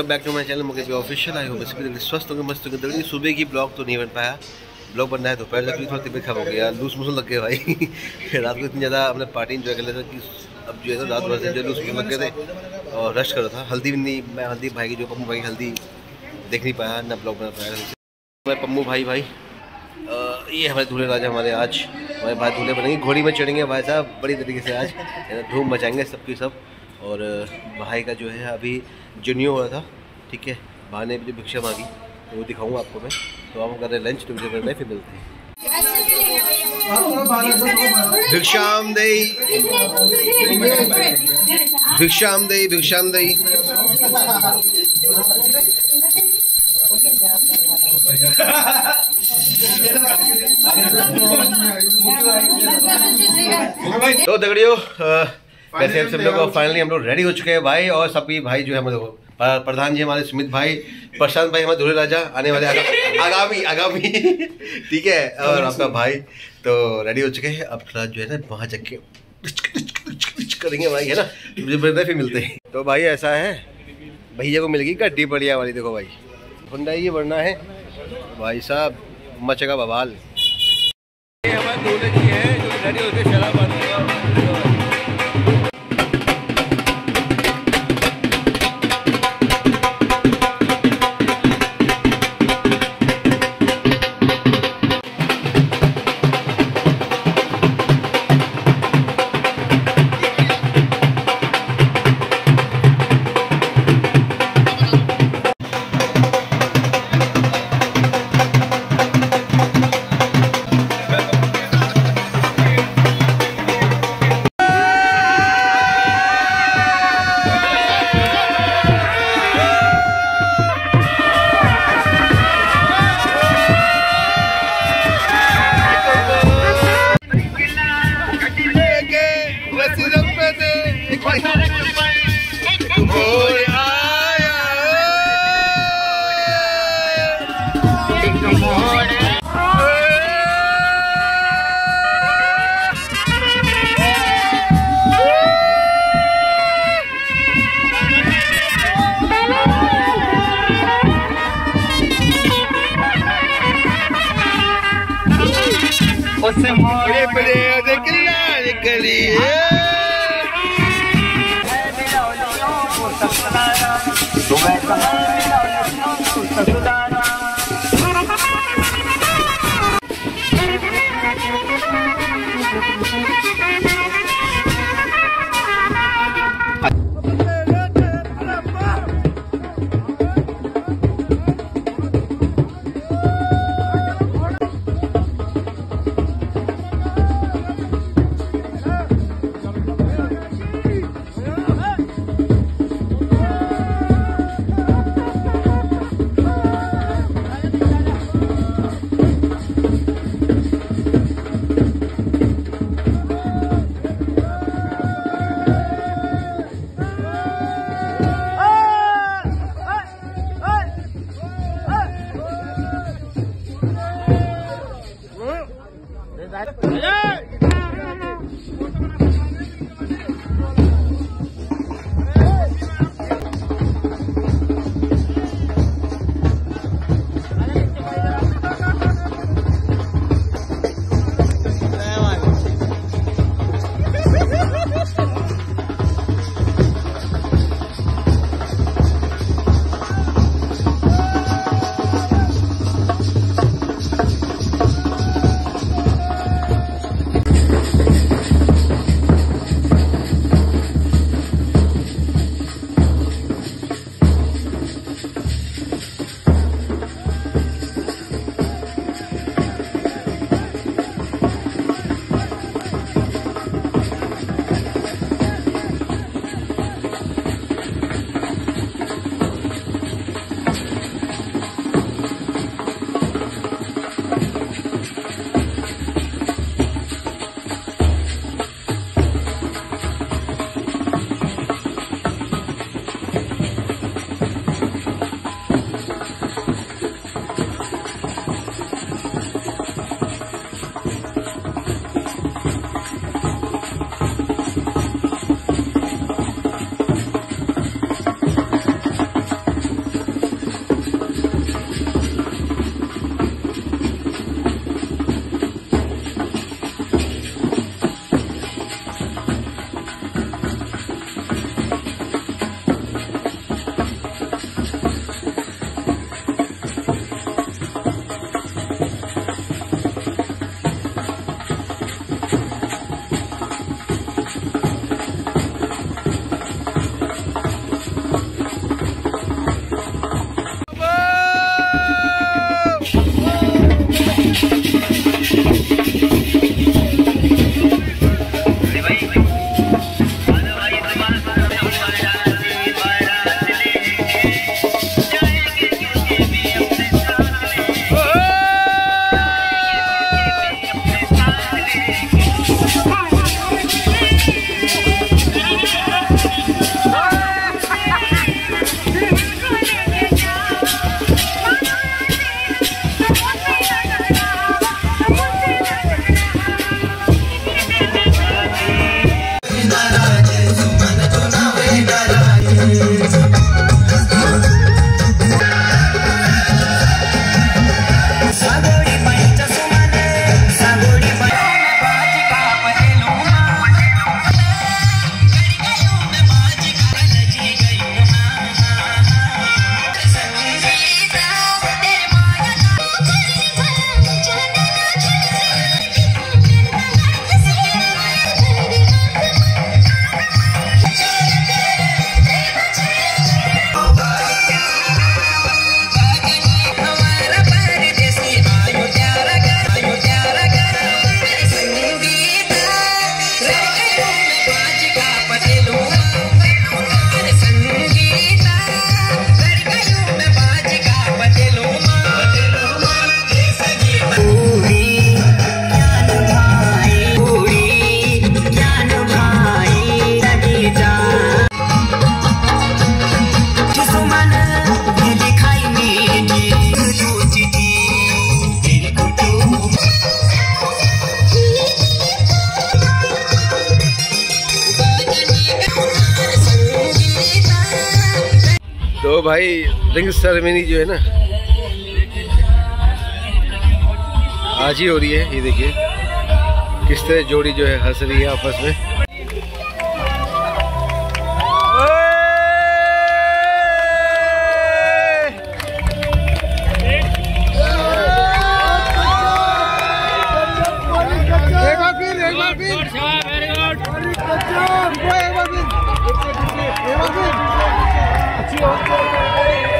Welcome back to my channel Mukesh official आई हो बस भी स्वस्थ होंगे मस्त होंगे दर्द सुबह की ब्लॉग तो नहीं बन पाया ब्लॉग बन रहा है दोपहर तक थोड़ी तबीयत खराब हो गया लूज मोशन लग गए भाई रात को इतनी ज़्यादा अपने पार्टी इन्जॉय कर लेते कि अब जो है ना रात भर से जो लूज मोशन लग गए थे और रश कर रहा था हल्दी भी नहीं मैं हल्दी भाई की जो पम्मू भाई हल्दी देख नहीं पाया ना ब्लॉग बना पाया मैं पम्मू भाई भाई ये हमारे दूल्हे राजा हमारे आज हमारे भाई दूल्हे बनेंगे घोड़ी में चढ़ेंगे भाई साहब बड़ी तरीके से आज धूम मचाएँगे सबकी सब और भाई का जो है अभी जुनियो हुआ था ठीक है? भाई ने भी भिक्षा मांगी तो वो दिखाऊँगा आपको मैं। तो आप कर रहे लंच तो मुझे करना है फिर मिलते हैं। भिक्षाम दई भिक्षाम दई भिक्षाम दई तो दगड़ियों वैसे हम सब लोग फाइनली हम लोग रेडी हो चुके हैं भाई और सभी भाई जो है हमारे प्रधान जी हमारे सुमित भाई प्रशांत भाई हमारे दूल्हे राजा आने वाले आगामी आगामी ठीक है? और आपका भाई तो रेडी हो चुके हैं। अब थोड़ा जो है ना वहाँ जाके करेंगे भाई है ना? मुझे फिर मिलते हैं। तो भाई ऐसा है भैया को मिल गई गड्डी बढ़िया वाली देखो भाई। हुंडा ये बढ़ना है। भाई साहब मचेगा बवाल। हमारे दूल्हे जी है जो रेडी होते शराब bole bole de killare kaliye तुम्हें कहाँ मिला तुम ससुराल hết भाई रिंग सेरेमनी जो है ना, आज ही हो रही है, ये देखिए, किस तरह जोड़ी जो है हंस रही है आपस में। Brasil!